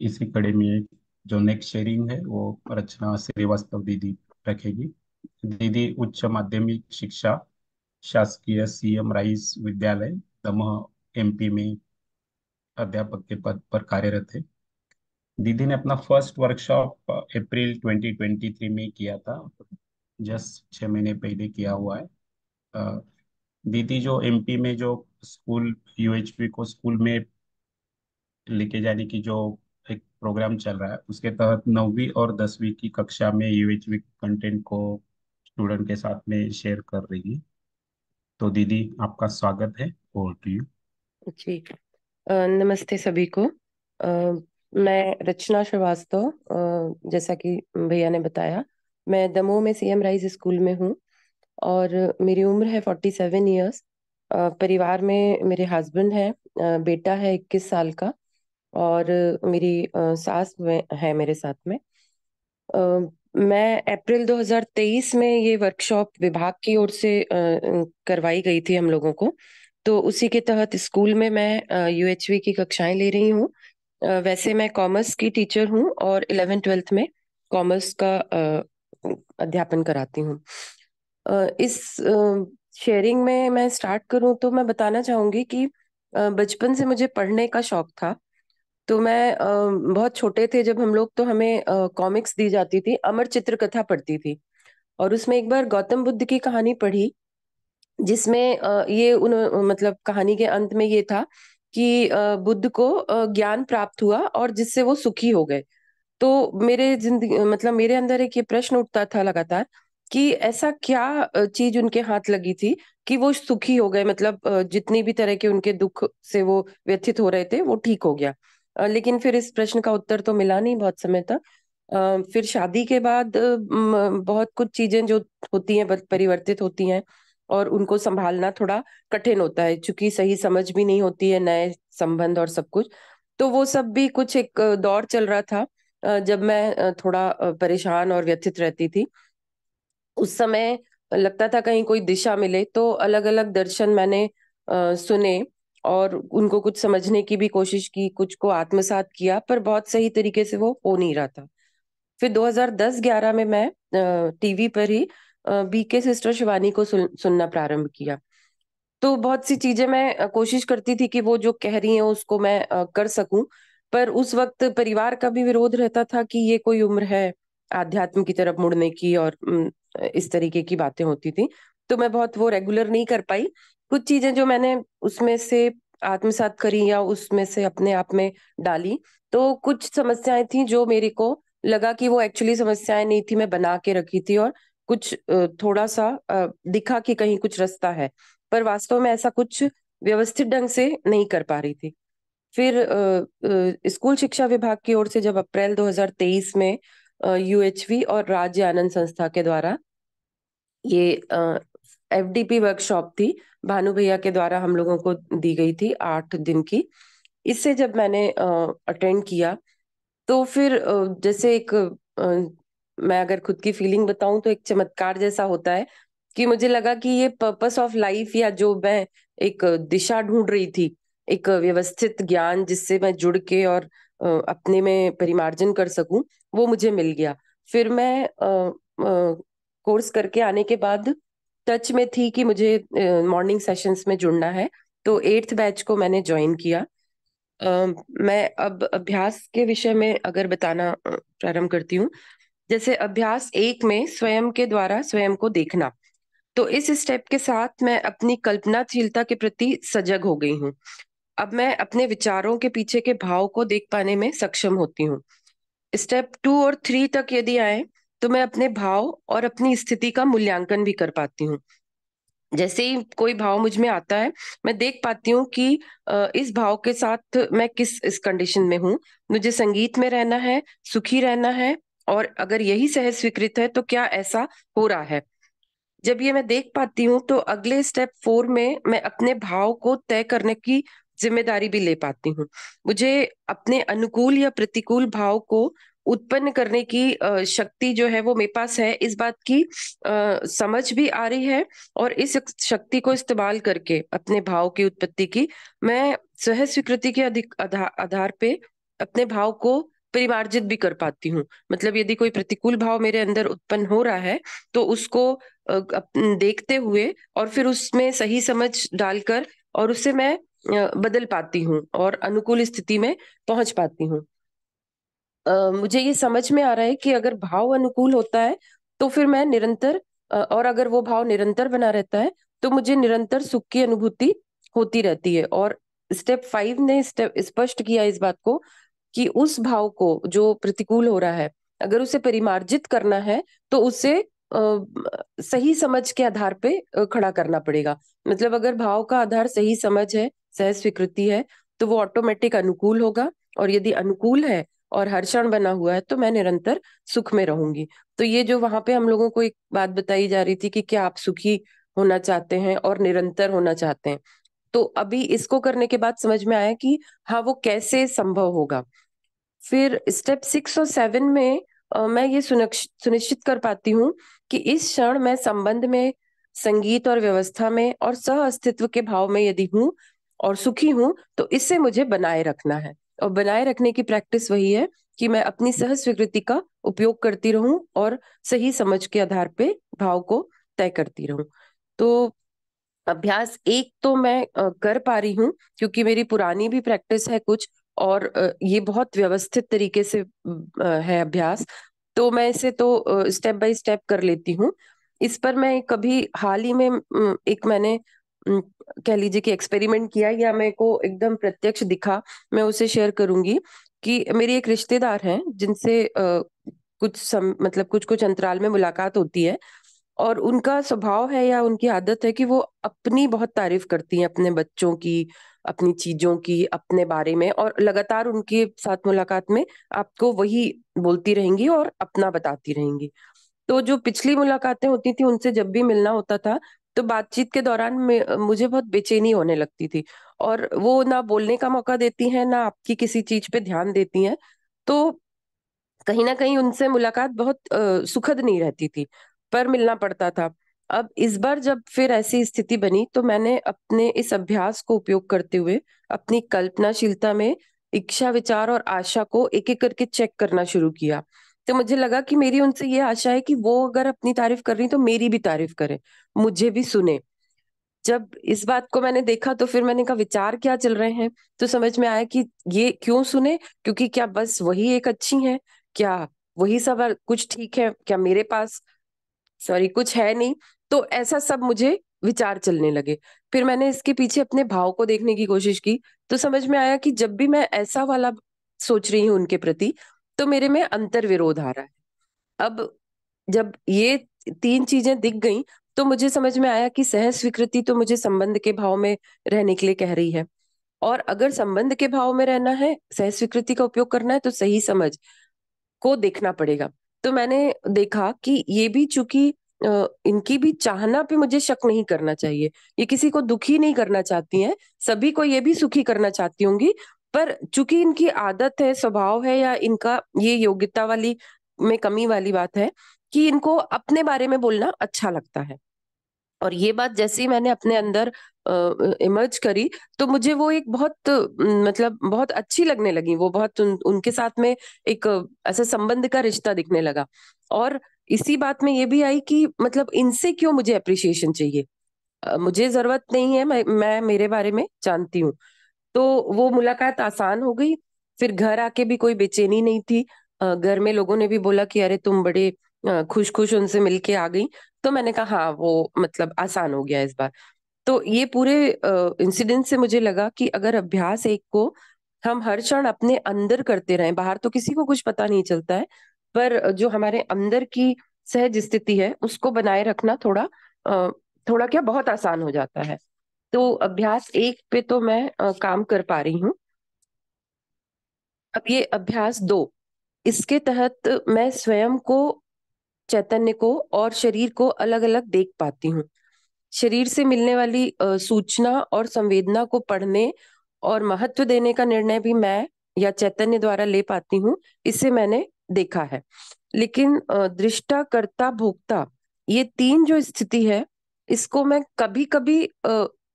इसी कड़ी में जो नेक्स्ट शेयरिंग है, वो रचना श्रीवास्तव दीदी रखेगी। दीदी उच्च माध्यमिक शिक्षा, शासकीय सीएम राइस विद्यालय, दमोह एमपी में अध्यापक के पद पर कार्यरत है। दीदी ने अपना फ़र्स्ट वर्कशॉप अप्रैल 2023 में किया था। जस्ट छः महीने पहले किया हुआ है। दीदी जो एमपी में जो स्कूल यूएचपी को स्कूल में लेके जाने की जो प्रोग्राम चल रहा है, उसके तहत नौवीं और दसवीं की कक्षा में यूएचपी कंटेंट को स्टूडेंट के साथ में शेयर कर रही है। तो दीदी, आपका स्वागत है। Over to you ji. नमस्ते सभी को। मैं रचना श्रीवास्तव जैसा कि भैया ने बताया, मैं दमोह में सीएम राइज स्कूल में हूँ और मेरी उम्र है फोर्टी सेवन ईयर्स परिवार में मेरे हस्बैंड है बेटा है इक्कीस साल का। और मेरी सास में है मेरे साथ में। मैं अप्रैल 2023 में ये वर्कशॉप विभाग की ओर से करवाई गई थी हम लोगों को। तो उसी के तहत स्कूल में मैं यूएचवी की कक्षाएँ ले रही हूँ। वैसे मैं कॉमर्स की टीचर हूँ और इलेवेंथ ट्वेल्थ में कॉमर्स का अध्यापन कराती हूँ। इस शेयरिंग में मैं स्टार्ट करूँ तो मैं बताना चाहूँगी कि बचपन से मुझे पढ़ने का शौक था। तो मैं बहुत छोटे थे जब हम लोग तो हमें कॉमिक्स दी जाती थी, अमर चित्र कथा पढ़ती थी। और उसमें एक बार गौतम बुद्ध की कहानी पढ़ी, जिसमें ये उन मतलब कहानी के अंत में ये था कि बुद्ध को ज्ञान प्राप्त हुआ और जिससे वो सुखी हो गए। तो मेरे ज़िंदगी मतलब मेरे अंदर एक ये प्रश्न उठता था लगातार कि ऐसा क्या चीज़ उनके हाथ लगी थी कि वो सुखी हो गए? मतलब जितनी भी तरह के उनके दुख से वो व्यथित हो रहे थे, वो ठीक हो गया। लेकिन फिर इस प्रश्न का उत्तर तो मिला नहीं बहुत समय तक। फिर शादी के बाद बहुत कुछ चीज़ें जो होती हैं परिवर्तित होती हैं और उनको संभालना थोड़ा कठिन होता है क्योंकि सही समझ भी नहीं होती है, नए संबंध और सब कुछ। तो वो सब भी कुछ एक दौर चल रहा था जब मैं थोड़ा परेशान और व्यथित रहती थी। उस समय लगता था कहीं कोई दिशा मिले तो अलग अलग दर्शन मैंने सुने। और उनको कुछ समझने की भी कोशिश की कुछ को आत्मसात किया पर बहुत सही तरीके से वो हो नहीं रहा था। फिर 2010-11 में मैं टीवी पर ही बीके सिस्टर शिवानी को सुन, सुनना प्रारंभ किया। तो बहुत सी चीज़ें मैं कोशिश करती थी कि वो जो कह रही हैं उसको मैं कर सकूँ पर उस वक्त परिवार का भी विरोध रहता था कि ये कोई उम्र है आध्यात्म की तरफ़ मुड़ने की और इस तरीके की बातें होती थी तो मैं बहुत वो रेगुलर नहीं कर पाई। कुछ चीज़ें जो मैंने उसमें से आत्मसात करी या उसमें से अपने आप में डाली तो कुछ समस्याएँ थी जो मेरे को लगा कि वो एक्चुअली समस्याएँ नहीं थी, मैं बना के रखी थी और कुछ थोड़ा सा दिखा कि कहीं कुछ रास्ता है। पर वास्तव में ऐसा कुछ व्यवस्थित ढंग से नहीं कर पा रही थी। फिर स्कूल शिक्षा विभाग की ओर से जब अप्रैल 2023 में यूएचवी और राज्य आनंद संस्था के द्वारा ये एफडीपी वर्कशॉप थी, भानु भैया के द्वारा हम लोगों को दी गई थी आठ दिन की। इससे जब मैंने अटेंड किया तो फिर जैसे एक मैं अगर खुद की फीलिंग बताऊँ तो एक चमत्कार जैसा होता है कि मुझे लगा कि ये पर्पस ऑफ़ लाइफ या जो मैं एक दिशा ढूंढ रही थी, एक व्यवस्थित ज्ञान जिससे मैं जुड़ के और अपने में परिमार्जन कर सकूँ, वो मुझे मिल गया। फिर मैं कोर्स करके आने के बाद टच में थी कि मुझे मॉर्निंग सेशंस में जुड़ना है तो एट्थ बैच को मैंने ज्वाइन किया। अ, मैं अब अभ्यास के विषय में अगर बताना प्रारंभ करती हूँ। जैसे अभ्यास एक में स्वयं के द्वारा स्वयं को देखना। तो इस स्टेप के साथ मैं अपनी कल्पनाशीलता के प्रति सजग हो गई हूँ। अब मैं अपने विचारों के पीछे के भाव को देख पाने में सक्षम होती हूँ। स्टेप टू और थ्री तक यदि आए तो मैं अपने भाव और अपनी स्थिति का मूल्यांकन भी कर पाती हूँ। जैसे ही कोई भाव मुझमें आता है, मैं देख पाती हूँ कि इस भाव के साथ मैं किस, इस कंडीशन में हूँ। मुझे संगीत में रहना है, सुखी रहना है और अगर यही सहज स्वीकृत है तो क्या ऐसा हो रहा है? जब ये मैं देख पाती हूँ तो अगले स्टेप फोर में मैं अपने भाव को तय करने की ज़िम्मेदारी भी ले पाती हूँ। मुझे अपने अनुकूल या प्रतिकूल भाव को उत्पन्न करने की शक्ति जो है वो मेरे पास है। इस बात की समझ भी आ रही है और इस शक्ति को इस्तेमाल करके, अपने भाव की उत्पत्ति की, मैं सह स्वीकृति के अधिक आधार पे अपने भाव को परिमार्जित भी कर पाती हूँ। मतलब यदि कोई प्रतिकूल भाव मेरे अंदर उत्पन्न हो रहा है तो उसको देखते हुए और फिर उसमें सही समझ डालकर और उसे मैं बदल पाती हूँ और अनुकूल स्थिति में पहुँच पाती हूँ। मुझे ये समझ में आ रहा है कि अगर भाव अनुकूल होता है तो फिर मैं निरंतर और अगर वो भाव निरंतर बना रहता है तो मुझे निरंतर सुख की अनुभूति होती रहती है। और स्टेप फाइव ने स्टेप स्पष्ट किया इस बात को कि उस भाव को जो प्रतिकूल हो रहा है अगर उसे परिमार्जित करना है तो उसे आ, सही समझ के आधार पे खड़ा करना पड़ेगा। मतलब अगर भाव का आधार सही समझ है सह स्वीकृति है तो वो ऑटोमेटिक अनुकूल होगा। और यदि अनुकूल है और हर क्षण बना हुआ है तो मैं निरंतर सुख में रहूँगी। तो ये जो वहाँ पे हम लोगों को एक बात बताई जा रही थी कि क्या आप सुखी होना चाहते हैं और निरंतर होना चाहते हैं। तो अभी इसको करने के बाद समझ में आया कि हाँ वो कैसे संभव होगा। फिर स्टेप सिक्स और सेवन में आ, मैं ये सुनिश्चित कर पाती हूँ कि इस क्षण मैं संबंध में संगीत और व्यवस्था में और सह अस्तित्व के भाव में यदि हूँ और सुखी हूँ तो इससे मुझे बनाए रखना है। और बनाए रखने की प्रैक्टिस वही है कि मैं अपनी सह स्वीकृति का उपयोग करती रहूँ और सही समझ के आधार पे भाव को तय करती रहूँ। तो अभ्यास एक तो मैं कर पा रही हूँ क्योंकि मेरी पुरानी भी प्रैक्टिस है कुछ और ये बहुत व्यवस्थित तरीके से है अभ्यास। तो मैं इसे तो स्टेप बाय स्टेप कर लेती हूँ। इस पर मैं कभी हाल ही में, एक मैंने कह लीजिए कि एक्सपेरिमेंट किया या मेरे को एकदम प्रत्यक्ष दिखा मैं उसे शेयर करूँगी कि मेरी एक रिश्तेदार हैं जिनसे कुछ सम, मतलब कुछ कुछ अंतराल में मुलाकात होती है और उनका स्वभाव है या उनकी आदत है कि वो अपनी बहुत तारीफ़ करती हैं अपने बच्चों की अपनी चीज़ों की अपने बारे में और लगातार उनके साथ मुलाकात में आपको वही बोलती रहेंगी और अपना बताती रहेंगी। तो जो पिछली मुलाकातें होती थी उनसे जब भी मिलना होता था तो बातचीत के दौरान मुझे बहुत बेचैनी होने लगती थी। और वो ना बोलने का मौका देती हैं ना आपकी किसी चीज़ पे ध्यान देती हैं तो कहीं ना कहीं उनसे मुलाकात बहुत आ, सुखद नहीं रहती थी पर मिलना पड़ता था। अब इस बार जब फिर ऐसी स्थिति बनी तो मैंने अपने इस अभ्यास को उपयोग करते हुए अपनी कल्पनाशीलता में इच्छा विचार और आशा को एक एक करके चेक करना शुरू किया। तो मुझे लगा कि मेरी उनसे ये आशा है कि वो अगर अपनी तारीफ़ कर रही तो मेरी भी तारीफ़ करे, मुझे भी सुने। जब इस बात को मैंने देखा तो फिर मैंने कहा, विचार क्या चल रहे हैं? तो समझ में आया कि ये क्यों सुने? क्योंकि क्या बस वही एक अच्छी है? क्या वही सब कुछ ठीक है? क्या मेरे पास, सॉरी, कुछ है नहीं? तो ऐसा सब मुझे विचार चलने लगे। फिर मैंने इसके पीछे अपने भाव को देखने की कोशिश की। तो समझ में आया कि जब भी मैं ऐसा वाला सोच रही हूँ उनके प्रति तो मेरे में अंतर विरोध आ रहा है। अब जब ये तीन चीज़ें दिख गई तो मुझे समझ में आया कि सह स्वीकृति तो मुझे संबंध के भाव में रहने के लिए कह रही है। और अगर संबंध के भाव में रहना है सह स्वीकृति का उपयोग करना है तो सही समझ को देखना पड़ेगा। तो मैंने देखा कि ये भी चूँकि इनकी भी चाहना पे मुझे शक नहीं करना चाहिए। ये किसी को दुखी नहीं करना चाहती हैं। सभी को ये भी सुखी करना चाहती होंगी पर चूँकि इनकी आदत है स्वभाव है या इनका ये योग्यता वाली में कमी वाली बात है कि इनको अपने बारे में बोलना अच्छा लगता है। और ये बात जैसे ही मैंने अपने अंदर इमर्ज करी तो मुझे वो एक बहुत मतलब बहुत अच्छी लगने लगी वो बहुत उन, उनके साथ में एक ऐसा संबंध का रिश्ता दिखने लगा। और इसी बात में ये भी आई कि मतलब इनसे क्यों मुझे अप्रिसिएशन चाहिए? मुझे ज़रूरत नहीं है मैं, मैं मेरे बारे में जानती हूँ। तो वो मुलाकात आसान हो गई। फिर घर आके भी कोई बेचैनी नहीं थी। घर में लोगों ने भी बोला कि, अरे, तुम बड़े खुश खुश उनसे मिलके आ गई। तो मैंने कहा हाँ वो मतलब आसान हो गया इस बार। तो ये पूरे इंसिडेंट से मुझे लगा कि अगर अभ्यास एक को हम हर क्षण अपने अंदर करते रहें, बाहर तो किसी को कुछ पता नहीं चलता है, पर जो हमारे अंदर की सहज स्थिति है, उसको बनाए रखना थोड़ा थोड़ा क्या, बहुत आसान हो जाता है। तो अभ्यास एक पे तो मैं आ, काम कर पा रही हूँ। अब ये अभ्यास दो। इसके तहत मैं स्वयं को चैतन्य को और शरीर को अलग अलग देख पाती हूँ। शरीर से मिलने वाली सूचना और संवेदना को पढ़ने और महत्व देने का निर्णय भी मैं या चैतन्य द्वारा ले पाती हूँ इसे मैंने देखा है। लेकिन दृष्टा कर्ता भोक्ता ये तीन जो स्थिति है इसको मैं कभी कभी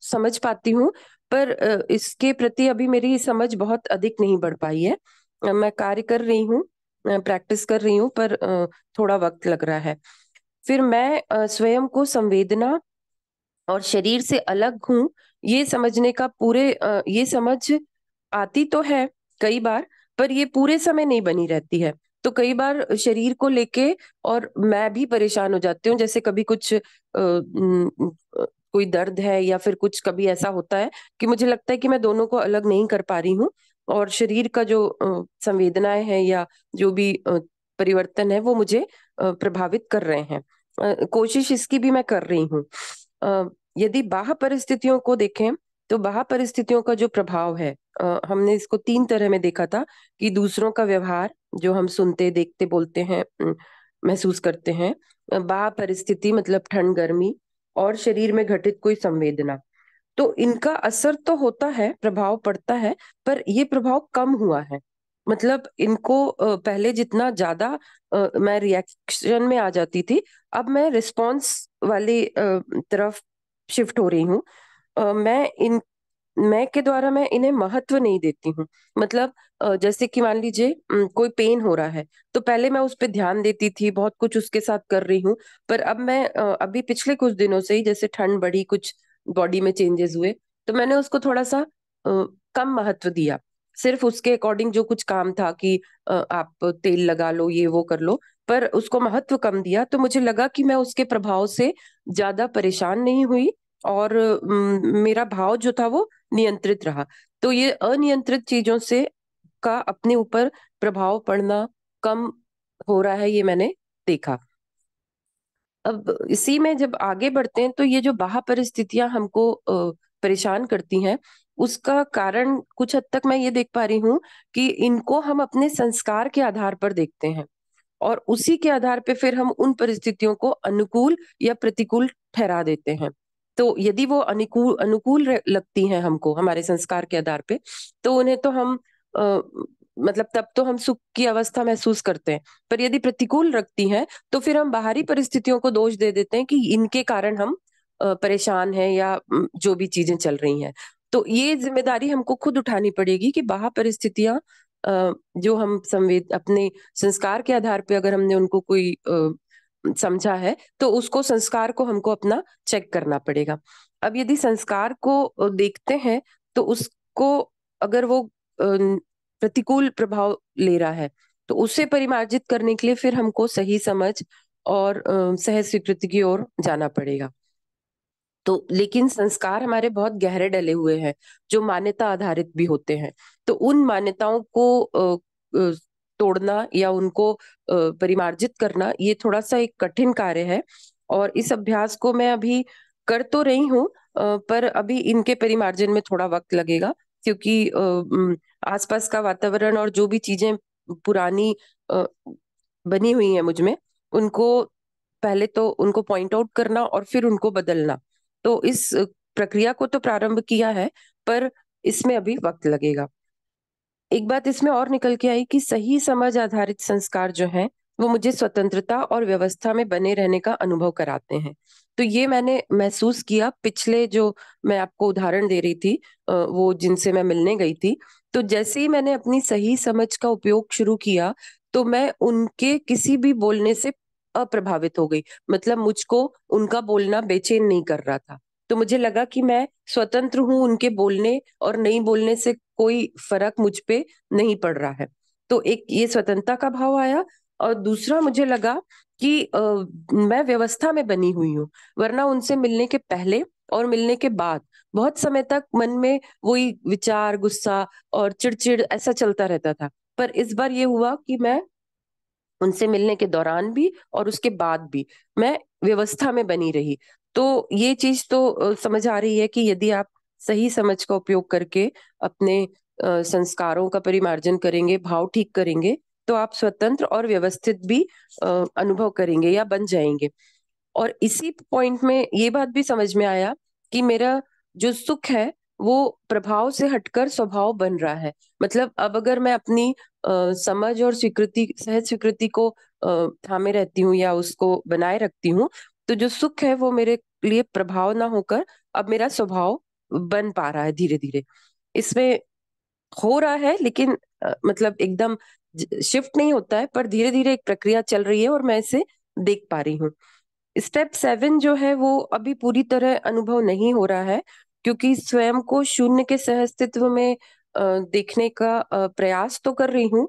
समझ पाती हूँ, पर इसके प्रति अभी मेरी समझ बहुत अधिक नहीं बढ़ पाई है। मैं कार्य कर रही हूँ प्रैक्टिस कर रही हूँ, पर थोड़ा वक्त लग रहा है। फिर मैं स्वयं को संवेदना और शरीर से अलग हूँ, ये समझने का पूरे ये समझ आती तो है कई बार, पर ये पूरे समय नहीं बनी रहती है। तो कई बार शरीर को लेके और मैं भी परेशान हो जाती हूँ, जैसे कभी कुछ कोई दर्द है या फिर कुछ कभी ऐसा होता है कि मुझे लगता है कि मैं दोनों को अलग नहीं कर पा रही हूँ और शरीर का जो संवेदनाएँ हैं या जो भी परिवर्तन है वो मुझे प्रभावित कर रहे हैं। कोशिश इसकी भी मैं कर रही हूँ। यदि बाह्य परिस्थितियों को देखें तो बाह्य परिस्थितियों का जो प्रभाव है हमने इसको तीन तरह में देखा था कि दूसरों का व्यवहार जो हम सुनते, देखते, बोलते हैं महसूस करते हैं। बाह्य परिस्थिति मतलब ठंड, गर्मी और शरीर में घटित कोई संवेदना। तो इनका असर तो होता है, प्रभाव पड़ता है, पर ये प्रभाव कम हुआ है। मतलब इनको पहले जितना ज़्यादा मैं रिएक्शन में आ जाती थी, अब मैं रिस्पॉन्स वाली तरफ़ शिफ्ट हो रही हूँ। मैं इन मैं के द्वारा मैं इन्हें महत्व नहीं देती हूँ। मतलब जैसे कि मान लीजिए कोई पेन हो रहा है तो पहले मैं उस पर ध्यान देती थी, बहुत कुछ उसके साथ कर रही हूँ, पर अब मैं अभी पिछले कुछ दिनों से ही जैसे ठंड बढ़ी कुछ बॉडी में चेंजेस हुए तो मैंने उसको थोड़ा सा कम महत्व दिया। सिर्फ़ उसके अकॉर्डिंग जो कुछ काम था कि आप तेल लगा लो, ये वो कर लो, पर उसको महत्व कम दिया तो मुझे लगा कि मैं उसके प्रभाव से ज़्यादा परेशान नहीं हुई और मेरा भाव जो था वो नियंत्रित रहा। तो ये अनियंत्रित चीज़ों से का अपने ऊपर प्रभाव पड़ना कम हो रहा है, ये मैंने देखा। अब इसी में जब आगे बढ़ते हैं तो ये जो बाह परिस्थितियाँ हमको परेशान करती हैं, उसका कारण कुछ हद तक मैं ये देख पा रही हूँ कि इनको हम अपने संस्कार के आधार पर देखते हैं और उसी के आधार पे फिर हम उन परिस्थितियों को अनुकूल या प्रतिकूल ठहरा देते हैं। तो यदि वो अनुकूल अनुकूल लगती हैं हमको हमारे संस्कार के आधार पे तो उन्हें तो हम आ, मतलब तब तो हम सुख की अवस्था महसूस करते हैं। पर यदि प्रतिकूल रखती हैं तो फिर हम बाहरी परिस्थितियों को दोष दे देते हैं कि इनके कारण हम परेशान हैं या जो भी चीज़ें चल रही हैं। तो ये ज़िम्मेदारी हमको खुद उठानी पड़ेगी कि बाहर परिस्थितियाँ जो हम संवेद अपने संस्कार के आधार पे अगर हमने उनको कोई समझा है तो उसको संस्कार को हमको अपना चेक करना पड़ेगा। अब यदि संस्कार को देखते हैं तो उसको अगर वो प्रतिकूल प्रभाव ले रहा है तो उसे परिमार्जित करने के लिए फिर हमको सही समझ और सहज स्वीकृति की ओर जाना पड़ेगा। तो लेकिन संस्कार हमारे बहुत गहरे डले हुए हैं, जो मान्यता आधारित भी होते हैं। तो उन मान्यताओं को तोड़ना या उनको परिमार्जित करना, ये थोड़ा सा एक कठिन कार्य है। और इस अभ्यास को मैं अभी कर तो रही हूँ पर अभी इनके परिमार्जन में थोड़ा वक्त लगेगा, क्योंकि आसपास का वातावरण और जो भी चीज़ें पुरानी बनी हुई है मुझमें उनको पहले तो उनको पॉइंट आउट करना और फिर उनको बदलना। तो इस प्रक्रिया को तो प्रारंभ किया है, पर इसमें अभी वक्त लगेगा। एक बात इसमें और निकल के आई कि सही समझ आधारित संस्कार जो है, वो मुझे स्वतंत्रता और व्यवस्था में बने रहने का अनुभव कराते हैं। तो ये मैंने महसूस किया पिछले जो मैं आपको उदाहरण दे रही थी वो जिनसे मैं मिलने गई थी तो जैसे ही मैंने अपनी सही समझ का उपयोग शुरू किया तो मैं उनके किसी भी बोलने से अप्रभावित हो गई। मतलब मुझको उनका बोलना बेचैन नहीं कर रहा था। तो मुझे लगा कि मैं स्वतंत्र हूँ उनके बोलने और नहीं बोलने से कोई फ़र्क मुझ पे नहीं पड़ रहा है। तो एक ये स्वतंत्रता का भाव आया और दूसरा मुझे लगा कि आ, मैं व्यवस्था में बनी हुई हूँ वरना उनसे मिलने के पहले और मिलने के बाद बहुत समय तक मन में वही विचार गुस्सा और चिड़चिड़ ऐसा चलता रहता था। पर इस बार ये हुआ कि मैं उनसे मिलने के दौरान भी और उसके बाद भी मैं व्यवस्था में बनी रही। तो ये चीज़ तो समझ आ रही है कि यदि आप सही समझ का उपयोग करके अपने संस्कारों का परिमार्जन करेंगे भाव ठीक करेंगे तो आप स्वतंत्र और व्यवस्थित भी अनुभव करेंगे या बन जाएँगे। और इसी पॉइंट में ये बात भी समझ में आया कि मेरा जो सुख है वो प्रभाव से हटकर स्वभाव बन रहा है। मतलब अब अगर मैं अपनी आ, समझ और स्वीकृति सहज स्वीकृति को आ, थामे रहती हूँ या उसको बनाए रखती हूँ तो जो सुख है वो मेरे लिए प्रभाव ना होकर अब मेरा स्वभाव बन पा रहा है धीरे धीरे इसमें हो रहा है लेकिन अ, मतलब एकदम शिफ्ट नहीं होता है पर धीरे धीरे एक प्रक्रिया चल रही है और मैं इसे देख पा रही हूँ। स्टेप सेवन जो है वो अभी पूरी तरह अनुभव नहीं हो रहा है क्योंकि स्वयं को शून्य के सहअस्तित्व में देखने का प्रयास तो कर रही हूँ।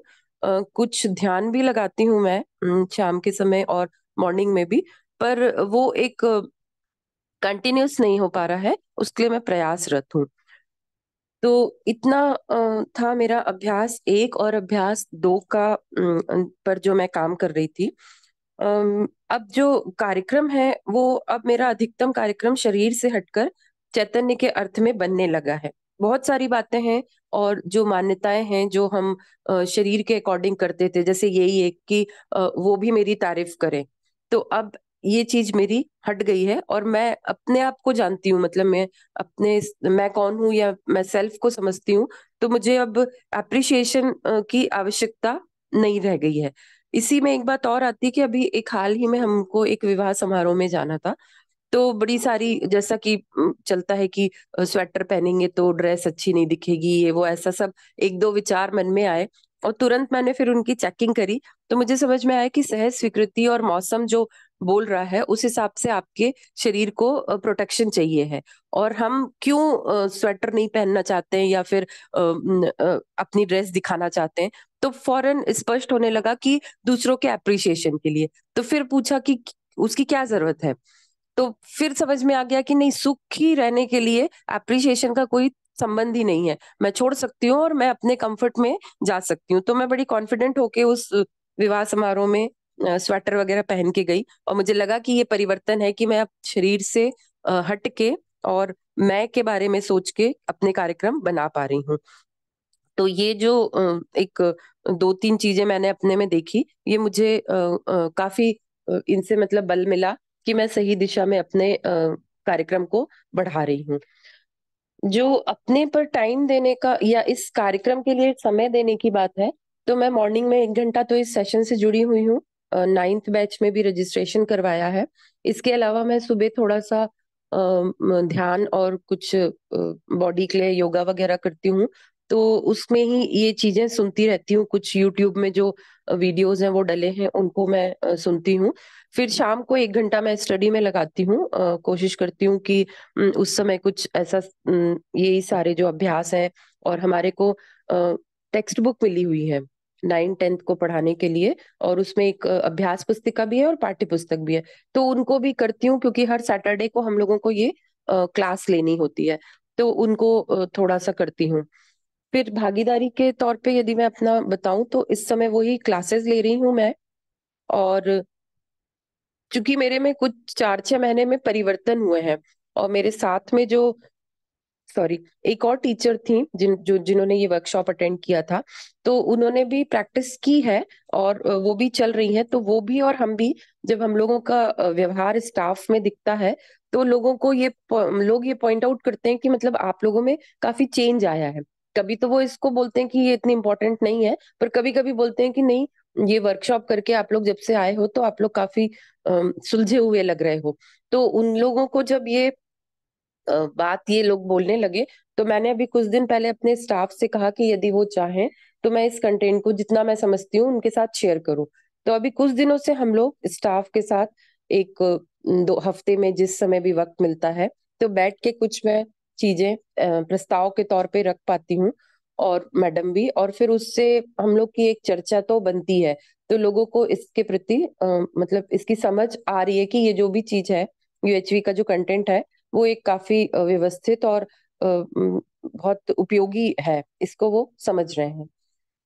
कुछ ध्यान भी लगाती हूँ मैं शाम के समय और मॉर्निंग में भी पर वो एक कंटिन्यूस नहीं हो पा रहा है, उसके लिए मैं प्रयासरत हूँ। तो इतना था मेरा अभ्यास, एक और अभ्यास दो का पर जो मैं काम कर रही थी। अब जो कार्यक्रम है, वो अब मेरा अधिकतम कार्यक्रम शरीर से हटकर चैतन्य के अर्थ में बनने लगा है। बहुत सारी बातें हैं और जो मान्यताएँ हैं, जो हम शरीर के अकॉर्डिंग करते थे, जैसे यही एक कि वो भी मेरी तारीफ़ करें। तो अब ये चीज़ मेरी हट गई है और मैं अपने आप को जानती हूँ मतलब मैं अपने मैं कौन हूँ या मैं सेल्फ को समझती हूँ तो मुझे अब अप्रिसिएशन की आवश्यकता नहीं रह गई है। इसी में एक बात और आती है कि अभी एक हाल ही में हमको एक विवाह समारोह में जाना था तो बड़ी सारी, जैसा कि चलता है कि स्वेटर पहनेंगे तो ड्रेस अच्छी नहीं दिखेगी, ये वो ऐसा सब एक दो विचार मन में आए और तुरंत मैंने फिर उनकी चेकिंग करी। तो मुझे समझ में आया कि सहज स्वीकृति और मौसम जो बोल रहा है, उस हिसाब से आपके शरीर को प्रोटेक्शन चाहिए है। और हम क्यों स्वेटर नहीं पहनना चाहते हैं या फिर अपनी ड्रेस दिखाना चाहते हैं? तो फ़ौरन स्पष्ट होने लगा कि दूसरों के अप्रिसिएशन के लिए। तो फिर पूछा कि उसकी क्या ज़रूरत है? तो फिर समझ में आ गया कि नहीं, सुखी रहने के लिए अप्रिसिएशन का कोई संबंध ही नहीं है। मैं छोड़ सकती हूँ और मैं अपने कंफर्ट में जा सकती हूँ। तो मैं बड़ी कॉन्फिडेंट होके उस विवाह समारोह में स्वेटर वगैरह पहन के गई और मुझे लगा कि ये परिवर्तन है कि मैं अब शरीर से हट के और मैं के बारे में सोच के अपने कार्यक्रम बना पा रही हूँ। तो ये जो एक, दो तीन चीज़ें मैंने अपने में देखी, ये मुझे काफ़ी इनसे मतलब बल मिला कि मैं सही दिशा में अपने कार्यक्रम को बढ़ा रही हूँ। जो अपने पर टाइम देने का या इस कार्यक्रम के लिए समय देने की बात है तो मैं मॉर्निंग में एक घंटा तो इस सेशन से जुड़ी हुई हूँ। नाइन्थ बैच में भी रजिस्ट्रेशन करवाया है। इसके अलावा मैं सुबह थोड़ा सा ध्यान और कुछ बॉडी के लिए योगा वगैरह करती हूँ। तो उसमें ही ये चीज़ें सुनती रहती हूँ। कुछ यूट्यूब में जो वीडियोस हैं वो डले हैं, उनको मैं सुनती हूँ। फिर शाम को एक घंटा मैं स्टडी में लगाती हूँ। कोशिश करती हूँ कि उस समय कुछ ऐसा यही सारे जो अभ्यास है और हमारे को टेक्स्ट बुक मिली हुई है नाइन टेंथ को पढ़ाने के लिए और उसमें एक अभ्यास पुस्तिका भी है और पाठ्य पुस्तक भी है। तो उनको भी करती हूँ क्योंकि हर सैटरडे को हम लोगों को ये क्लास लेनी होती है। तो उनको थोड़ा सा करती हूँ। फिर भागीदारी के तौर पे यदि मैं अपना बताऊँ तो इस समय वही क्लासेस ले रही हूँ मैं। और चूँकि मेरे में कुछ चार छह महीने में परिवर्तन हुए हैं, और मेरे साथ में जो सॉरी एक और टीचर थी, जिन, जो, जिन्होंने ये वर्कशॉप अटेंड किया था तो उन्होंने भी प्रैक्टिस की है, और वो भी चल रही है तो वो भी और हम भी, जब हम लोगों का व्यवहार स्टाफ में दिखता है तो लोगों को ये लोग ये पॉइंट आउट करते हैं कि मतलब आप लोगों में काफ़ी चेंज आया है। कभी तो वो इसको बोलते हैं कि ये इतनी इंपॉर्टेंट नहीं है, पर कभी कभी बोलते हैं कि नहीं, ये वर्कशॉप करके आप लोग जब से आए हो तो आप लोग काफ़ी सुलझे हुए लग रहे हो। तो उन लोगों को जब ये बात ये लोग बोलने लगे तो मैंने अभी कुछ दिन पहले अपने स्टाफ से कहा कि यदि वो चाहें तो मैं इस कंटेंट को जितना मैं समझती हूँ उनके साथ शेयर करूँ। तो अभी कुछ दिनों से हम लोग स्टाफ के साथ एक, दो, हफ़्ते में जिस समय भी वक्त मिलता है तो बैठ के कुछ मैं चीज़ें प्रस्ताव के तौर पे रख पाती हूँ और मैडम भी, और फिर उससे हम लोग की एक चर्चा तो बनती है। तो लोगों को इसके प्रति मतलब इसकी समझ आ रही है कि ये जो भी चीज़ है यूएचवी का जो कंटेंट है, वो एक काफ़ी व्यवस्थित और बहुत उपयोगी है। इसको वो समझ रहे हैं।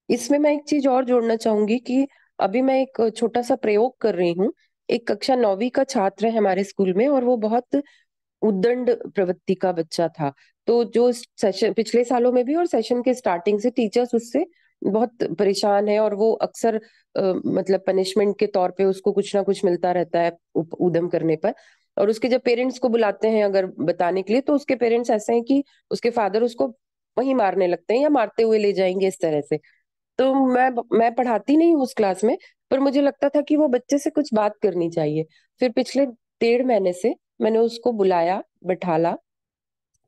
इसमें मैं एक चीज़ और जोड़ना चाहूँगी कि अभी मैं एक छोटा सा प्रयोग कर रही हूँ। एक कक्षा नौवीं का छात्र है हमारे स्कूल में और वो बहुत उद्दंड प्रवृत्ति का बच्चा था। तो जो सेशन पिछले सालों में भी और सेशन के स्टार्टिंग से टीचर्स उससे बहुत परेशान है और वो अक्सर मतलब पनिशमेंट के तौर पे उसको कुछ ना कुछ मिलता रहता है उदम करने पर। और उसके जब पेरेंट्स को बुलाते हैं अगर बताने के लिए तो उसके पेरेंट्स ऐसे हैं कि उसके फादर उसको वहीं मारने लगते हैं या मारते हुए ले जाएँगे इस तरह से। तो मैं मैं पढ़ाती नहीं हूँ उस क्लास में, पर मुझे लगता था कि वो बच्चे से कुछ बात करनी चाहिए। फिर पिछले डेढ़ महीने से मैंने उसको बुलाया, बैठाला।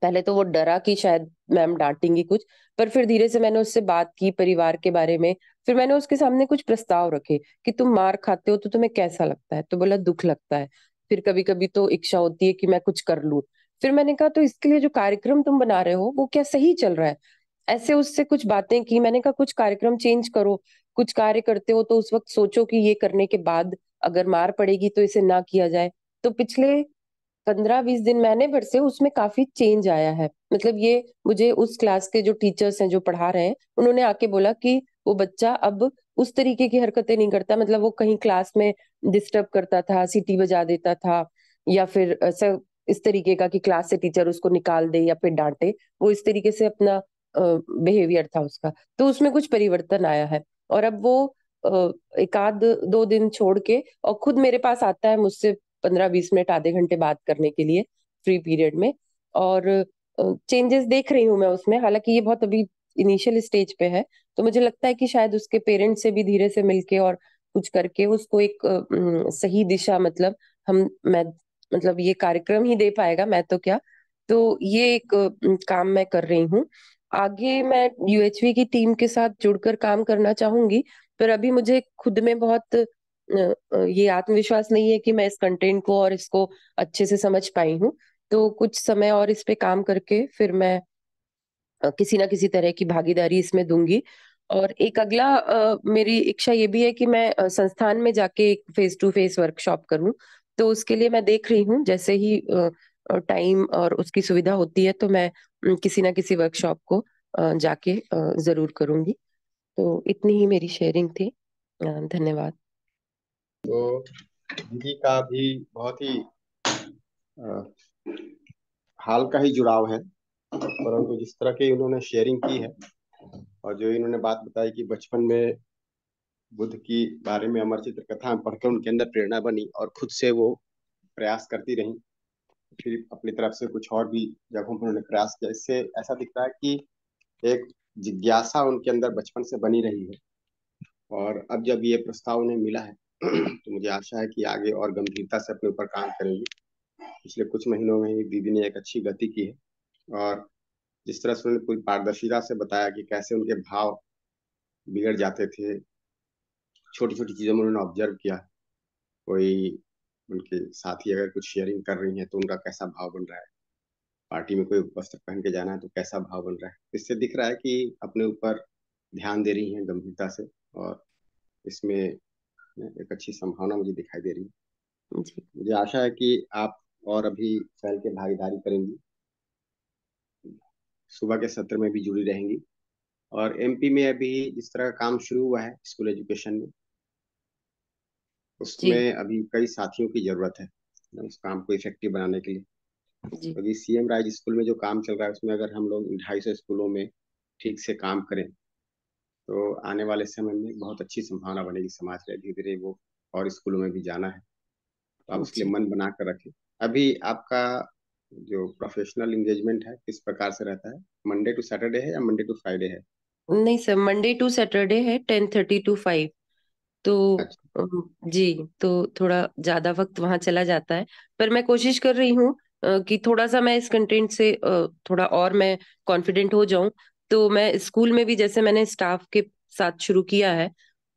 पहले तो वो डरा कि शायद मैम डांटेंगी कुछ, पर फिर धीरे से मैंने उससे बात की परिवार के बारे में। फिर मैंने उसके सामने कुछ प्रस्ताव रखे कि तुम मार खाते हो तो तुम्हें कैसा लगता है? तो बोला, दुख लगता है। फिर कभी कभी तो इच्छा होती है कि मैं कुछ कर लूँ। फिर मैंने कहा तो इसके लिए जो कार्यक्रम तुम बना रहे हो, वो क्या सही चल रहा है? ऐसे उससे कुछ बातें की, मैंने कहा, कुछ कार्यक्रम चेंज करो, कुछ कार्य करते हो तो उस वक्त सोचो कि ये करने के बाद अगर मार पड़ेगी तो इसे ना किया जाए। तो पिछले पंद्रह बीस दिन महीने भर से उसमें काफ़ी चेंज आया है। मतलब ये मुझे उस क्लास के जो टीचर्स हैं, जो पढ़ा रहे हैं, उन्होंने आके बोला कि वो बच्चा अब उस तरीके की हरकतें नहीं करता। मतलब वो कहीं क्लास में डिस्टर्ब करता था, सीटी बजा देता था, या फिर ऐसा इस तरीके का कि क्लास से टीचर उसको निकाल दे या फिर डांटे। वो इस तरीके से अपना बिहेवियर था उसका। तो उसमें कुछ परिवर्तन आया है। और अब वो एक आध दो दिन छोड़ के, और खुद मेरे पास आता है मुझसे पंद्रह बीस मिनट, आधे घंटे बात करने के लिए फ्री पीरियड में। और चेंजेस देख रही हूँ मैं उसमें, हालाँकि ये बहुत अभी इनिशियल स्टेज पे है तो मुझे लगता है कि शायद उसके पेरेंट्स से भी धीरे से मिलके और कुछ करके उसको एक सही दिशा मतलब हम मैं मतलब ये कार्यक्रम ही दे पाएगा, मैं तो क्या। तो ये एक काम मैं कर रही हूँ। आगे मैं यूएचवी की टीम के साथ जुड़कर काम करना चाहूँगी, पर अभी मुझे खुद में बहुत ये आत्मविश्वास नहीं है कि मैं इस कंटेंट को और इसको अच्छे से समझ पाई हूँ। तो कुछ समय और इस पे काम करके फिर मैं किसी ना किसी तरह की भागीदारी इसमें दूँगी। और एक अगला मेरी इच्छा ये भी है कि मैं संस्थान में जाके एक फेस टू फेस वर्कशॉप करूँ। तो उसके लिए मैं देख रही हूँ, जैसे ही टाइम और उसकी सुविधा होती है तो मैं किसी ना किसी वर्कशॉप को जाके ज़रूर करूँगी। तो इतनी ही मेरी शेयरिंग थी। धन्यवाद। तो हिंदी का भी बहुत ही आ, हाल का ही जुड़ाव है। परंतु जिस तरह की उन्होंने शेयरिंग की है और जो इन्होंने बात बताई कि बचपन में बुद्ध की बारे में अमर चित्र कथा पढ़कर उनके अंदर प्रेरणा बनी और खुद से वो प्रयास करती रही फिर अपनी तरफ़ से कुछ और भी जगहों पर उन्होंने प्रयास किया। इससे ऐसा दिख रहा है कि एक जिज्ञासा उनके अंदर बचपन से बनी रही है और अब जब ये प्रस्ताव उन्हें मिला है तो मुझे आशा है कि आगे और गंभीरता से अपने ऊपर काम करेंगे। पिछले कुछ महीनों में ही दीदी ने एक अच्छी गति की है और जिस तरह से उन्होंने पूरी पारदर्शिता से बताया कि कैसे उनके भाव बिगड़ जाते थे छोटी छोटी चीज़ों में उन्होंने ऑब्ज़र्व किया, कोई उनके साथी अगर कुछ शेयरिंग कर रही हैं तो उनका कैसा भाव बन रहा है? पार्टी में कोई वस्त्र पहन के जाना है तो कैसा भाव बन रहा है? इससे दिख रहा है कि अपने ऊपर ध्यान दे रही हैं गंभीरता से और इसमें एक अच्छी संभावना मुझे दिखाई दे रही है। मुझे आशा है कि आप और अभी फैल के भागीदारी करेंगी। सुबह के सत्र में भी जुड़ी रहेंगी। और एमपी में अभी जिस तरह का काम शुरू हुआ है स्कूल एजुकेशन में उसमें अभी कई साथियों की ज़रूरत है उस काम को इफ़ेक्टिव बनाने के लिए। अभी सीएम राज स्कूल में जो काम चल रहा है उसमें अगर हम लोग ढाई सौ स्कूलों में ठीक से काम करें तो आने वाले समय में बहुत अच्छी संभावना बनेगी समाज में। धीरे धीरे वो और स्कूलों में भी जाना है। तो आप उसके लिए मन बना कर रखें। अभी आपका जो प्रोफेशनल एंगेजमेंट है किस प्रकार से रहता है? मंडे टू सैटरडे है या मंडे टू फ्राइडे है? नहीं सर मंडे टू सैटरडे है टेन थर्टी टू फाइव तो अच्छा। जी तो थोड़ा ज़्यादा वक्त वहाँ चला जाता है। पर मैं कोशिश कर रही हूँ कि थोड़ा सा मैं इस कंटेंट से थोड़ा और मैं कॉन्फिडेंट हो जाऊँ। तो मैं स्कूल में भी जैसे मैंने स्टाफ के साथ शुरू किया है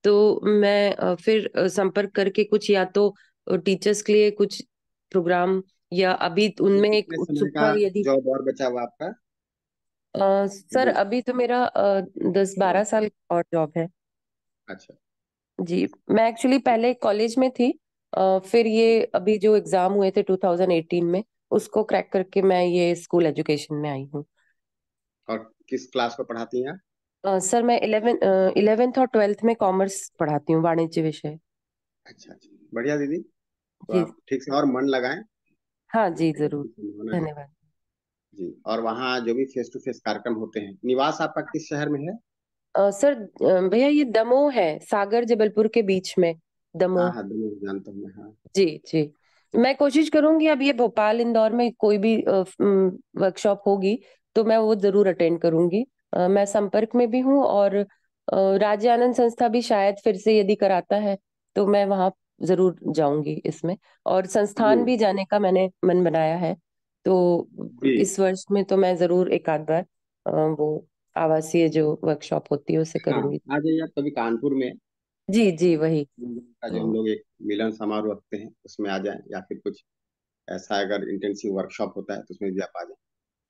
तो मैं फिर संपर्क करके कुछ या तो टीचर्स के लिए कुछ प्रोग्राम या अभी उनमें एक उत्सुकता यदि जॉब और बचा हुआ आपका? आ, सर अभी तो मेरा दस बारह साल और जॉब है। अच्छा। जी मैं एक्चुअली पहले कॉलेज में थी आ, फिर ये अभी जो एग्ज़ाम हुए थे 2018 में उसको क्रैक करके मैं ये स्कूल एजुकेशन में आई हूँ। और किस क्लास में पढ़ाती हैं आप? सर मैं इलेवन इलेवेंथ और ट्वेल्थ में कॉमर्स पढ़ाती हूँ वाणिज्य विषय। अच्छा अच्छा। बढ़िया दीदी। तो ठीक से और मन लगाएँ। हाँ जी ज़रूर। धन्यवाद। जी और वहाँ जो भी फेस टू फेस कार्यक्रम होते हैं निवास आपका किस शहर में है? आ, सर भैया ये दमोह है सागर जबलपुर के बीच में दमोह। हाँ हाँ दमोह जानता हूँ हाँ। जी जी। मैं कोशिश करूँगी अब ये भोपाल इंदौर में कोई भी वर्कशॉप होगी तो मैं वो ज़रूर अटेंड करूँगी। मैं संपर्क में भी हूँ और राज्य आनंद संस्था भी शायद फिर से यदि कराता है तो मैं वहाँ ज़रूर जाऊँगी इसमें। और संस्थान भी जाने का मैंने मन बनाया है तो इस वर्ष में तो मैं ज़रूर एक आध बार वो आवासीय जो वर्कशॉप होती है उसे हाँ करूँगी। आ जाइए आप कभी कानपुर में। जी जी वही। का जो तो हम लोग एक मिलन समारोह रखते हैं उसमें आ जाए या फिर कुछ ऐसा अगर इंटेंसिव वर्कशॉप होता है तो उसमें भी आप आ जाएँ।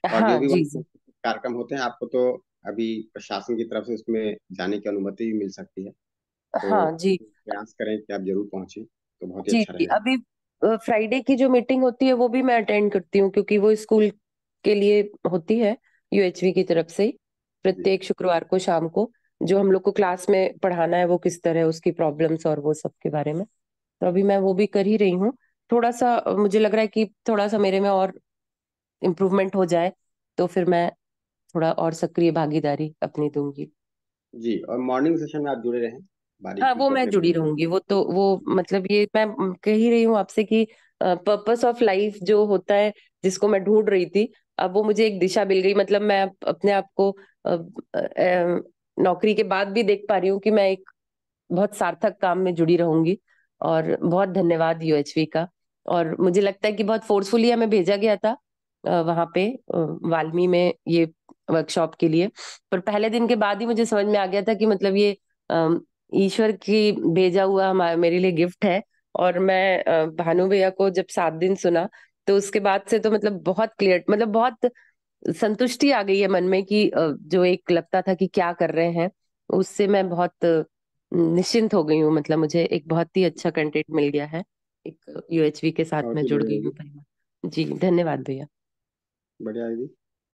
और जो हाँ भी जी जी। कार्यक्रम होते हैं आपको तो अभी प्रशासन की तरफ़ से उसमें जाने की अनुमति भी मिल सकती है। तो हाँ जी। प्रयास करें कि आप ज़रूर पहुँचे तो बहुत ही जी अच्छा जी रहेगा। अभी फ्राइडे की जो मीटिंग होती है वो भी मैं अटेंड करती हूँ क्योंकि वो स्कूल के लिए होती है यूएचवी की तरफ़ से जी। प्रत्येक शुक्रवार को शाम को। जो हम लोग को क्लास में पढ़ाना है वो किस तरह उसकी प्रॉब्लम्स और वो सब के बारे में। तो अभी मैं वो भी कर ही रही हूँ। थोड़ा सा अ, मुझे लग रहा है कि थोड़ा सा मेरे में और इम्प्रूवमेंट हो जाए तो फिर मैं थोड़ा और सक्रिय भागीदारी अपनी दूँगी। जी और मॉर्निंग सेशन में आप जुड़े रहें हाँ वो मैं जुड़ी रहूँगी वो तो वो मतलब ये मैं कह ही रही हूँ आपसे कि पर्पस ऑफ़ लाइफ जो होता है जिसको मैं ढूंढ रही थी अब वो मुझे एक दिशा मिल गई मतलब मैं अपने आप को नौकरी के बाद भी देख पा रही हूँ कि मैं एक बहुत सार्थक काम में जुड़ी रहूँगी और बहुत धन्यवाद यूएचवी का और मुझे लगता है कि बहुत फोर्सफुली हमें भेजा गया था वहाँ पे वाल्मी में ये वर्कशॉप के लिए। पर पहले दिन के बाद ही मुझे समझ में आ गया था कि मतलब ये ईश्वर की भेजा हुआ हमारे मेरे लिए गिफ्ट है और मैं भानु भैया को जब सात दिन सुना तो उसके बाद से तो मतलब बहुत क्लियर मतलब बहुत संतुष्टि आ गई है मन में कि जो एक लगता था कि क्या कर रहे हैं उससे मैं बहुत निश्चिंत हो गई हूँ। मतलब मुझे एक बहुत ही अच्छा कंटेंट मिल गया है। एक यूएचवी के साथ बहुत मैं जुड़ गई हूँ जी धन्यवाद भैया। बढ़िया है